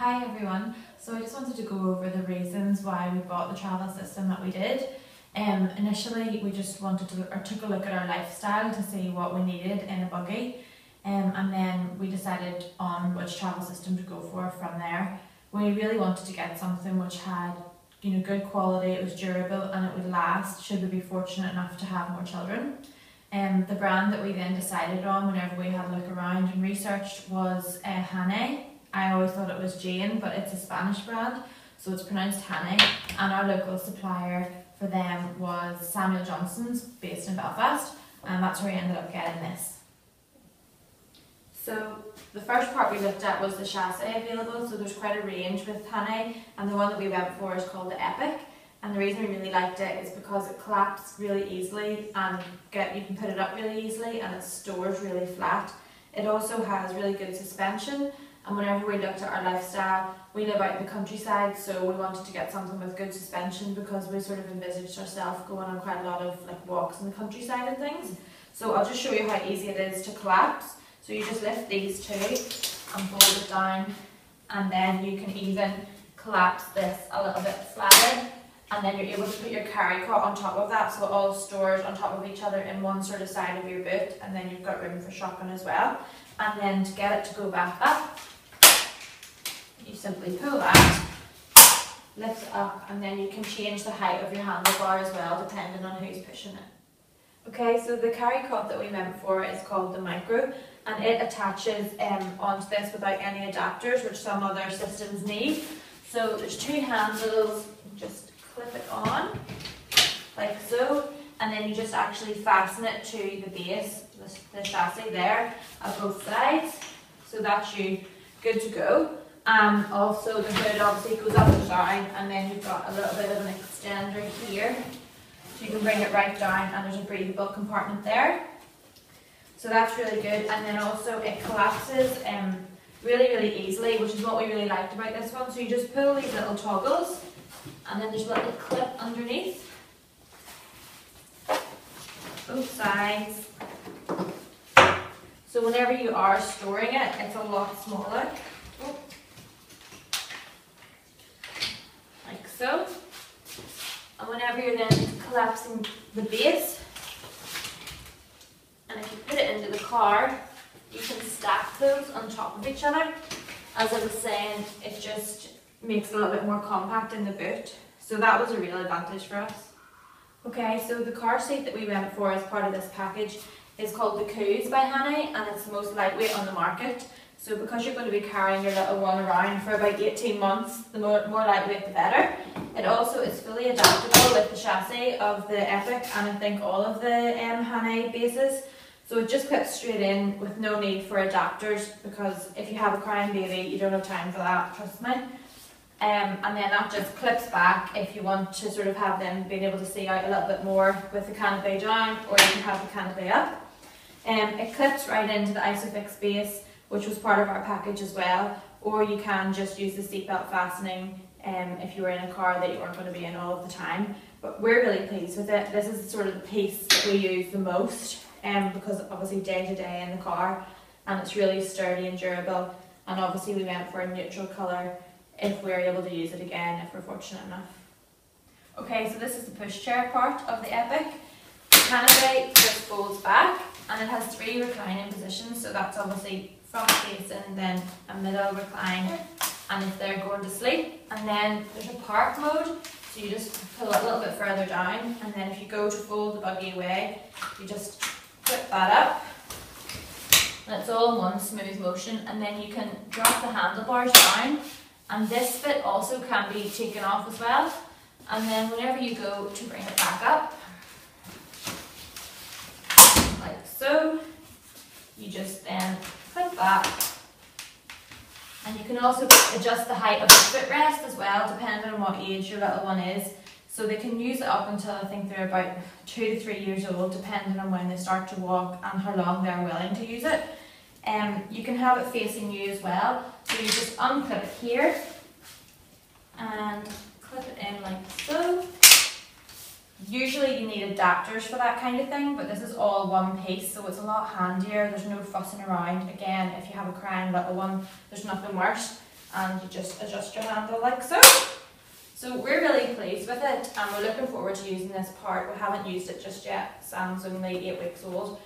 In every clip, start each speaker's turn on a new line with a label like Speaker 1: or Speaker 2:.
Speaker 1: Hi everyone. So I just wanted to go over the reasons why we bought the travel system that we did. Um, initially we just wanted to or took a look at our lifestyle to see what we needed in a buggy. Um, and then we decided on which travel system to go for from there. We really wanted to get something which had you know good quality, it was durable and it would last should we be fortunate enough to have more children. Um, the brand that we then decided on whenever we had a look around and researched was uh, Hannay. I always thought it was Jane, but it's a Spanish brand, so it's pronounced Hannay. And our local supplier for them was Samuel Johnston's, based in Belfast, and that's where we ended up getting this. So the first part we looked at was the chassis available, so there's quite a range with Hannay, and the one that we went for is called the Epic. And the reason we really liked it is because it collapses really easily and get you can put it up really easily and it stores really flat. It also has really good suspension and whenever we looked at our lifestyle, we live out in the countryside, so we wanted to get something with good suspension because we sort of envisaged ourselves going on quite a lot of like walks in the countryside and things. So I'll just show you how easy it is to collapse. So you just lift these two and fold it down, and then you can even collapse this a little bit flatter and then you're able to put your carry cot on top of that so it all stores on top of each other in one sort of side of your boot and then you've got room for shopping as well and then to get it to go back up you simply pull that lift it up and then you can change the height of your handlebar as well depending on who's pushing it. Okay so the carry cot that we meant for is called the micro and it attaches um, onto this without any adapters which some other systems need. So there's two handles just clip it on, like so, and then you just actually fasten it to the base, the, the chassis there, at both sides, so that's you good to go. Um, also the hood obviously goes up and down, and then you've got a little bit of an extender here, so you can bring it right down, and there's a breathable compartment there. So that's really good, and then also it collapses um, really, really easily, which is what we really liked about this one. So you just pull these little toggles, and then there's a little clip underneath. Both sides. So whenever you are storing it, it's a lot smaller. Like so. And whenever you're then collapsing the base, and if you put it into the car, you can stack those on top of each other. As I was saying, it just makes it a little bit more compact in the boot. So that was a real advantage for us. Okay, so the car seat that we went for as part of this package is called the Koos by Hannay and it's the most lightweight on the market. So because you're going to be carrying your little one around for about 18 months, the more, more lightweight the better. It also is fully adaptable with the chassis of the Epic and I think all of the um, bases. So it just clips straight in with no need for adapters because if you have a crying baby, you don't have time for that, trust me. Um, and then that just clips back if you want to sort of have them being able to see out a little bit more with the canopy down or you can have the canopy up. Um, it clips right into the Isofix base which was part of our package as well or you can just use the seatbelt fastening um, if you were in a car that you weren't going to be in all of the time. But we're really pleased with it. This is sort of the piece that we use the most um, because obviously day to day in the car and it's really sturdy and durable and obviously we went for a neutral colour if we're able to use it again if we're fortunate enough. Okay, so this is the pushchair part of the Epic. Canopy just folds back and it has three reclining positions, so that's obviously front facing, then a middle recline, and if they're going to sleep. And then there's a park mode, so you just pull it a little bit further down, and then if you go to fold the buggy away, you just flip that up, and it's all in one smooth motion, and then you can drop the handlebars down and this bit also can be taken off as well. And then whenever you go to bring it back up, like so, you just then put that. And you can also adjust the height of the footrest as well, depending on what age your little one is. So they can use it up until I think they're about two to three years old, depending on when they start to walk and how long they're willing to use it. Um, you can have it facing you as well. So you just unclip it here and clip it in. Usually you need adapters for that kind of thing, but this is all one piece, so it's a lot handier. There's no fussing around. Again, if you have a crying little one, there's nothing worse. and you just adjust your handle like so. So we're really pleased with it and we're looking forward to using this part. We haven't used it just yet, Sam's only eight weeks old.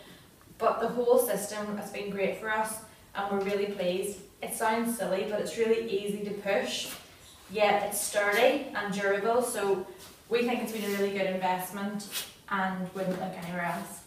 Speaker 1: But the whole system has been great for us and we're really pleased. It sounds silly but it's really easy to push, yet it's sturdy and durable so we think it's been a really good investment and wouldn't look anywhere else.